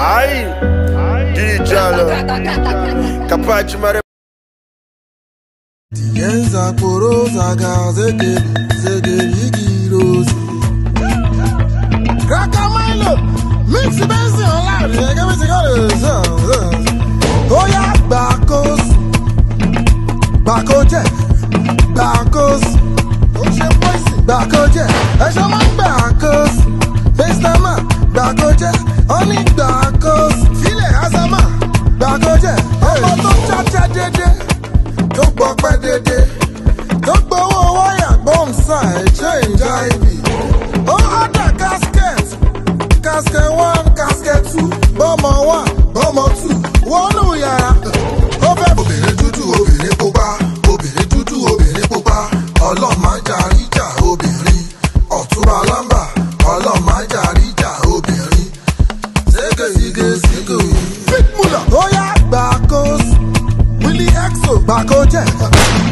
Ai, Dijalo, capaz de maré. Tienza koroza gazete zegeri giros. Kaka Milo, mix benzi online, ege mi sigole. Oya bakos, bakoje, bakos. Oje boys, bakoje, ejo man bakos. Face time, bakoje. onígbà kò sílẹ̀ azama gbàgọ́jẹ̀ ọmọ tó jájá dédé tó gbọ́pẹ́ dédé tó gbowó wáyà gbọ́mùsà ẹ̀jẹ̀ ìjà ibì ó ọ̀dà casket casket one casket two bọ́mọ one bọ́mọ two wọ́nú yàrá ó fẹ́ obìnrin dúdú obìnrin pupa obìnrin dúdú obìnrin pupa ọlọ́mọ ajá ríjà obìnrin ọ̀túnba alámọ̀. ségesígesígo. fit mula Oya, Bacos, Willie wílí exo gbàkó jẹ.